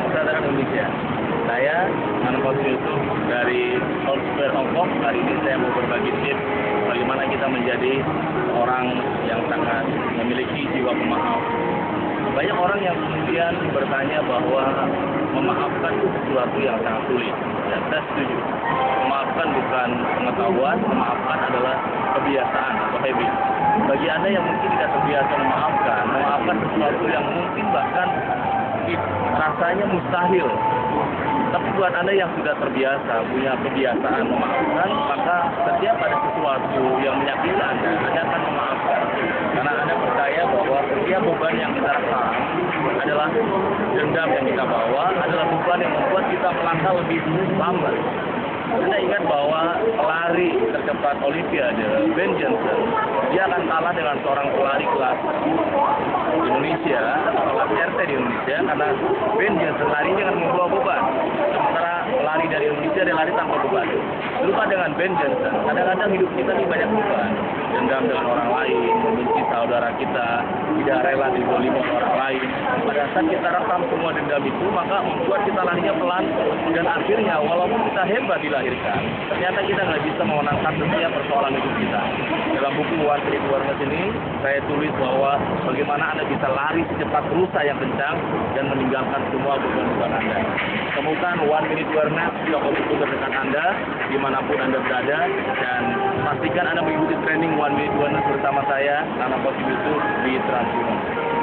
masyarakat Indonesia. Saya Nana itu dari Old Square Hong Kong. Hari ini saya mau berbagi tips bagaimana kita menjadi orang yang sangat memiliki jiwa pemaaf. Banyak orang yang kemudian bertanya bahwa memaafkan itu sesuatu yang sangat sulit. Ya, saya setuju. Memaafkan bukan pengetahuan, memaafkan adalah kebiasaan atau habit. Bagi Anda yang mungkin tidak terbiasa memaafkan, memaafkan sesuatu yang mungkin bahkan rasanya mustahil. Tapi buat Anda yang sudah terbiasa, punya kebiasaan memaafkan, maka setiap ada sesuatu yang menyakiti Anda, Anda akan memaafkan. Karena Anda percaya bahwa setiap beban yang kita rasakan adalah dendam yang kita bawa, adalah beban yang membuat kita melangkah lebih lambat. Anda ingat bahwa pelari tercepat Olimpiade, Ben Johnson, dia akan kalah dengan seorang pelari kelas Indonesia, Indonesia, karena Ben Johnson lari dengan membawa beban. Sementara pelari dari Indonesia dia lari tanpa beban. Lupa dengan Ben Johnson, kadang-kadang hidup kita ini banyak beban. Dendam dengan orang lain, membenci saudara kita, tidak rela dizolimi orang. Pada saat kita rekam semua dendam itu, maka membuat kita larinya pelan dan akhirnya walaupun kita hebat dilahirkan, ternyata kita nggak bisa memenangkan setiap persoalan hidup kita. Dalam buku One Minute Awareness ini, saya tulis bahwa bagaimana Anda bisa lari secepat rusa yang kencang dan meninggalkan semua beban-beban Anda. Temukan One Minute Awareness di toko buku terdekat Anda, di mana pun Anda berada, dan pastikan Anda mengikuti training One Minute Awareness bersama saya, Nana Bos itu di Transformasi.